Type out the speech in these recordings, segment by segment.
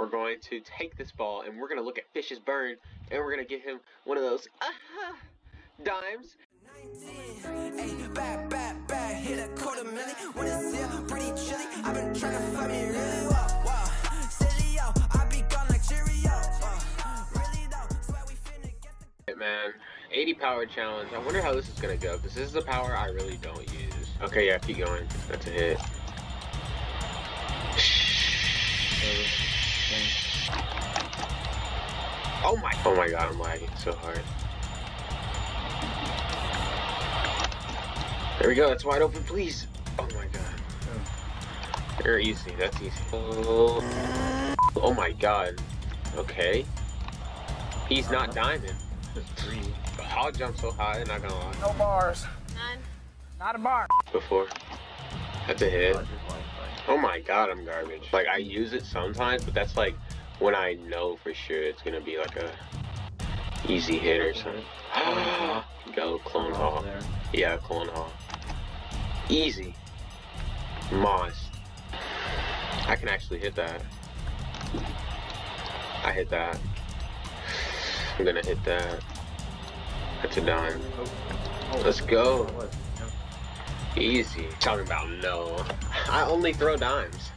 we're going to take this ball and we're going to look at Fish's burn and we're going to give him one of those uh dimes. Hey, back, back, back, hit a quarter. When it's here, pretty chilly. I've been trying to find me really. Uh. Man, 80 power challenge. I wonder how this is going to go because this is a power I really don't use. Okay, yeah, keep going. That's a hit. Oh my, oh my god, I'm lagging so hard. There we go, it's wide open, please. Oh my god. You're easy, that's easy. Oh, oh my god. Okay. He's not uh-huh. diamond. Just three. The hog jump so high, not gonna lie. No bars. None. Not a bar. Before. That's a hit. Oh, just like, like, Oh my god, I'm garbage. Like, I use it sometimes, but that's like when I know for sure it's gonna be like a easy hit or something. Go, Clone Hall. Yeah, Clone Hall. Easy. Moss. I can actually hit that. I hit that. I'm gonna hit that. That's a dime. Oh, Let's go. It was. Yep. Easy. Talking about no. I only throw dimes.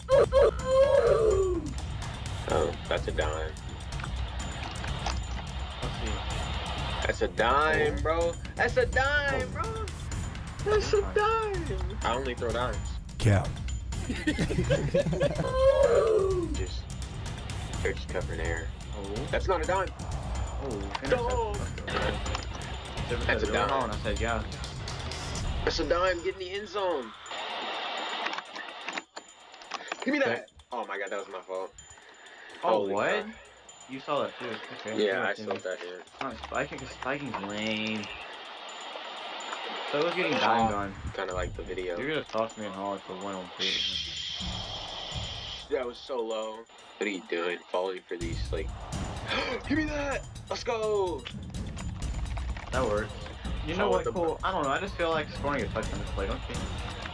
Oh, that's a dime. That's a dime, bro. That's a dime, bro. That's a dime. I only throw dimes. Cap. Just, they're just covering air. Oh, That's not a dime. oh, Dog. That's That's a dime. I said, yeah. That's a dime. Get in the end zone. Give me that. Oh my god, that was my fault. Oh, Holy what? crap. You saw that too. Okay. Yeah, I saw that here. Oh, spiking, spiking's lame. So it was getting dimed on. Kind of like the video. You're gonna toss me in hard for one on two. That was so low. What are you doing? Falling for these, like. Give me that! Let's go! That works. You know what, cool? I don't know. I just feel like scoring a touchdown this play. Don't you?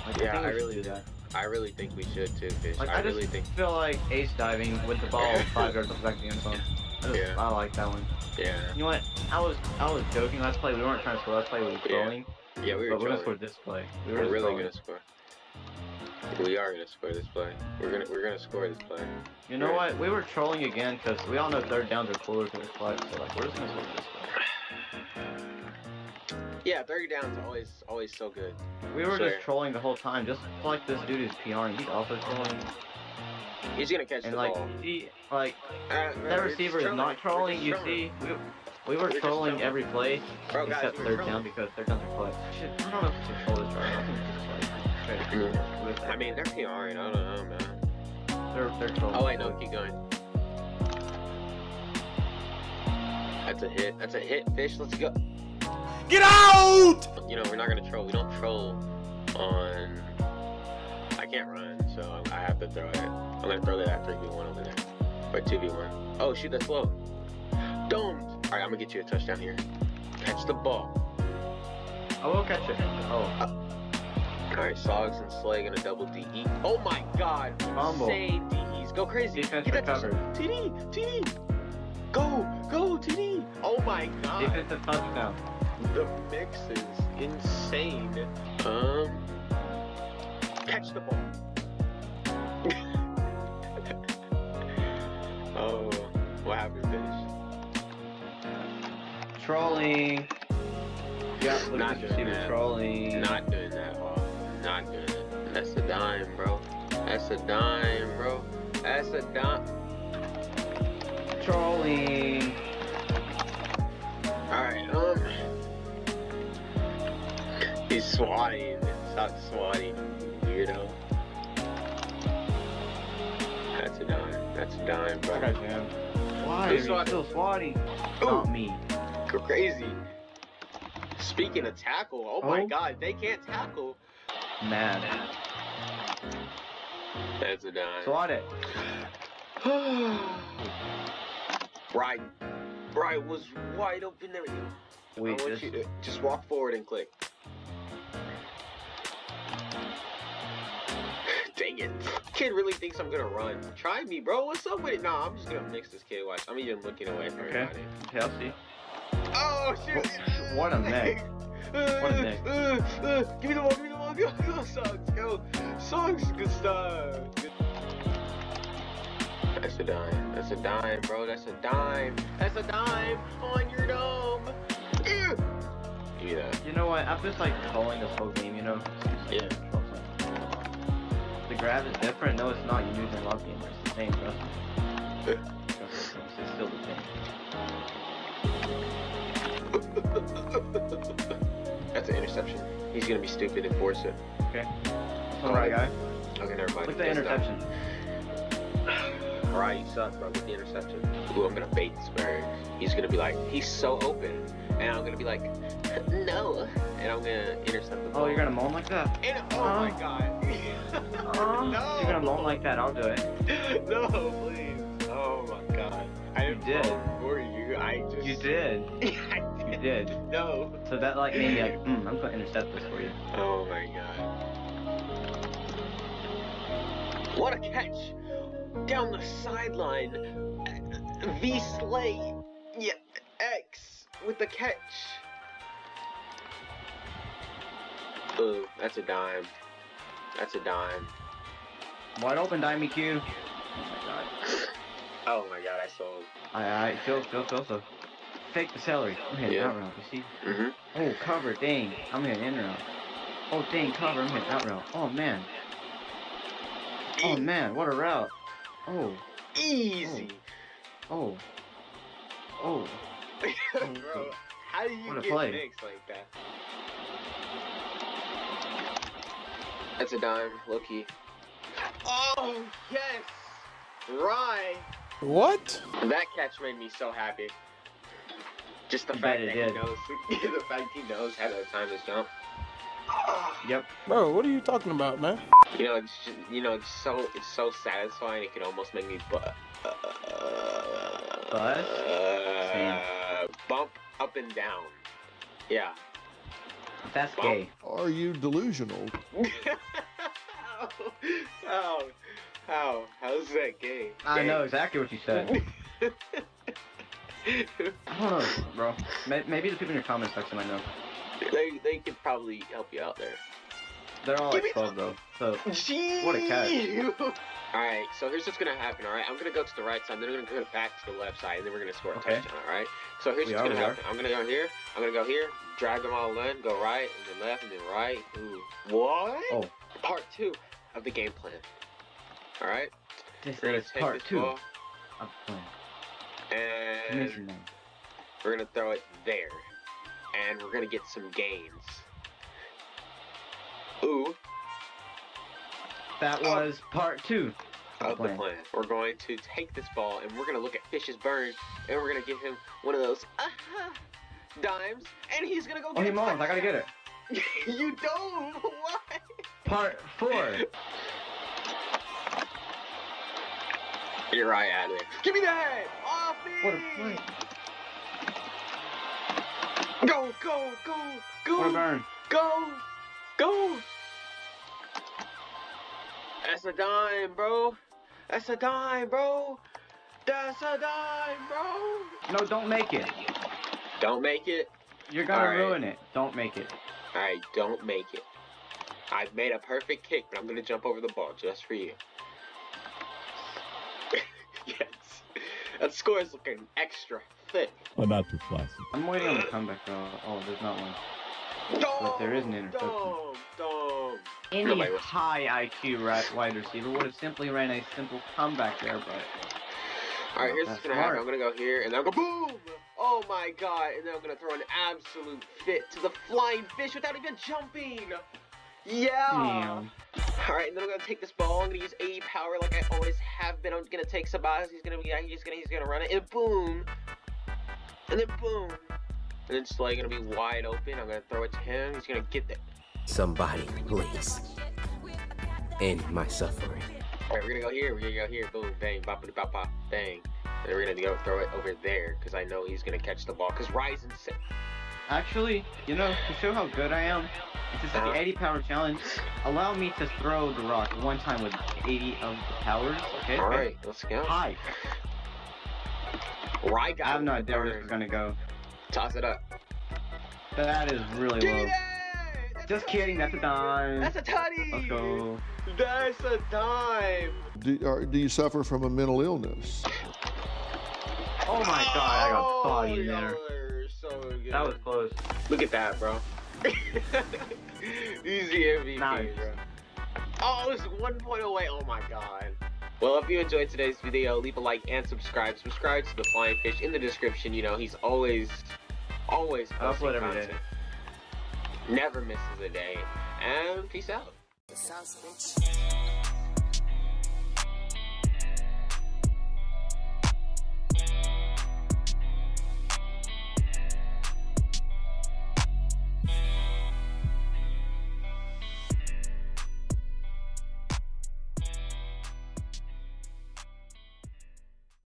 Like, Yeah, we I really do that. I really think we should too, Fish. Like I, I, just really think. feel like ace diving with the ball five yards back to the end zone. I, just, Yeah. I like that one. Yeah. You know what? I was I was joking last play. We weren't trying to score last play. We were Yeah. throwing. Yeah, we were but we're gonna score this play. We were We're really gonna score. We are gonna score this play. We're gonna we're gonna score this play. You know what? We were trolling again because we all know third downs are cooler to the flex. So like we're just gonna score this play. Yeah, third down's always always so good. We were Sure. just trolling the whole time, just like this dude is PRing. He's also trolling, He's gonna catch and the like ball. he like Uh, that receiver is not trolling. You see, we, we were just trolling every play Bro, guys, except we're third trolling. down because third downs are flex. Shit, I don't know if we should troll this right. I think just like Mm. with I mean, they're PRing. I don't know, man. they're they're trolling. Oh wait, no, keep going. That's a hit. That's a hit, Fish. Let's go. Get out! You know, we're not gonna troll. We don't troll on. I can't run, so I have to throw it. I'm gonna throw that at 3v1 over there. Or 2v1. Oh, shoot, that's low. Don't! Alright, I'm gonna get you a touchdown here. Catch the ball. I will catch it. Oh, Alright, Sogs and Slay gonna double DE. Oh my god! Fumble. Insane DEs. Go crazy. Defense Get recovered. TD! TD! Go! Go, TD! Oh my god! defensive touchdown. The mix is insane. Um, catch the ball. oh, what happened, Fish? Trolling. Yeah, Not doing that. trolling. Not doing that, Hawk. Not doing. That's a dime, bro. That's a dime, bro. That's a dime. trolling. He's swatting. Stop swatting, weirdo. That's a dime. That's a dime, I bro. got you. Why are Who's you swatting? still swatting? Not me. Go crazy. Speaking of tackle, oh, my Oh. god, they can't tackle. Mad. That's a dime. Swat it. right. Right was wide open. There we I want just you to just walk forward and click. Dang kid really thinks I'm gonna run. Try me, bro. What's up with it? Nah, I'm just gonna mix this kid. Watch. I'm even looking away from Okay. everybody. Okay, I'll see. Oh shoot! What a mech. What a mech. Uh, uh, give me the ball. Give me the ball. Go, go, songs. Go. Songs. Good stuff. Good. That's a dime. That's a dime, bro. That's a dime. That's a dime on your dome. Ew. Give me that. You know what? I'm just like calling this whole game, you know? Yeah. The grab is different. No, it's not. You're using love gamer. It's the same, trust me. Trust me, It's still the same. That's an interception. He's gonna be stupid and force it. Okay. Alright, guy. Okay, never mind. Look at the interception. Alright, you suck, bro. Get the interception. Ooh, I'm gonna bait this bird. He's gonna be like, he's so open. And I'm gonna be like, no. And I'm gonna intercept the ball. Oh, you're gonna moan like that? And, oh Uh, my god. Uh, no. You're gonna moan like that, I'll do it. no, please. Oh my god. I You didn't did. for you. I just. You did. I You did. did. No. So that like made me like, mm, I'm gonna intercept this for you. Oh my god. What a catch! Down the sideline. V Slay. Yeah, X with the catch. Ooh, that's a dime. That's a dime. Wide open, DimeMeQ. Oh my god. Oh my god, I sold. Alright, alright, go, go, go, so. Fake the celery. I'm hitting Yeah. out route, you see? Mm-hmm. Oh, cover, dang. I'm hitting in route. Oh, dang, cover, I'm hitting out route. Oh, man. Oh, man, what a route. Oh, Easy. oh. Oh. Bro, how do you What get mixed like that? That's a dime, Loki. Oh yes, Rye. What? That catch made me so happy. Just the fact that it he knows, the fact he knows how to time his jump. Yep. Bro, what are you talking about, man? You know, it's just, you know, it's so it's so satisfying. It can almost make me bu- uh, Buzz? uh, bump up and down. Yeah. That's Well, gay. Are you delusional? how? How? How? How's that gay? I know exactly what you said. I don't know, bro. Maybe the people in your comment section might know. they they could probably help you out there. They're all Give like 12 though. So, Gee. What a catch. Alright, so here's what's gonna happen, alright? I'm gonna go to the right side, then I'm gonna go back to the left side, and then we're gonna score a Okay. touchdown, alright? So here's We what's are, gonna we are. happen. I'm gonna go here, I'm gonna go here, drag them all in, go right, and then left, and then right. Ooh. What? Oh. Part two of the game plan. Alright? this We're gonna is take part this 2 ball, of playing. and we're gonna throw it there. And we're gonna get some gains. Ooh. That Oh. was part 2 of the plan. We're going to take this ball and we're going to look at Fish's burn and we're going to give him one of those uh dimes and he's going to go Oh, get he a moans. I gotta get it. you don't. What? Part 4. You're right out of there. Give me that. Off me. What a play. Go, go, go, go. What a burn. Go! Go! That's a dime, bro. That's a dime, bro. That's a dime, bro. No, don't make it. Don't make it. You're gonna Alright. ruin it. Don't make it. Alright, don't make it. I've made a perfect kick, but I'm gonna jump over the ball just for you. yes. That score is looking extra thick. Oh, not too flashy. I'm waiting on the comeback though. Oh, there's not one. Dom, there is an interception. Dom, Dom. Any high IQ right wide receiver would have simply ran a simple comeback there, but Alright, here's what's gonna happen. I'm gonna go here, and then I'll go boom! Oh my god, and then I'm gonna throw an absolute fit to the flying fish without even jumping! Yeah! damn. Alright, then I'm gonna take this ball, I'm gonna use AE power like I always have been. I'm gonna take Sabadas, he's gonna be he's gonna he's gonna run it, and boom! And then boom! And then Slay gonna be wide open. I'm gonna throw it to him, he's gonna get there. Somebody, please. End my suffering. Alright, we're gonna go here, we're gonna go here, boom, bang, bop bop bop, bang. And we're gonna go throw it over there, because I know he's gonna catch the ball. Because Ryzen said Actually, you know, to show how good I am, since Uh-huh. the 80 power challenge, allow me to throw the rock one time with 80 of the powers, okay? All right, let's go. Hi. Right, guys. I have no idea where this is gonna go. Toss it up. That is really Get low. Just a kidding, that's a dime. That's a tutty. Let's go. That's a dime. Do, or do you suffer from a mental illness? Oh my god, I got Oh, body in there. So good. That was close. Look at that, bro. Easy MVP, Nice. bro. Oh, it's one point oh away. Oh my god. Well, if you enjoyed today's video, leave a like and subscribe. Subscribe to the Flying Fish in the description. You know, he's always, always posting upload every day. content. Never misses a day. And peace out. Sounds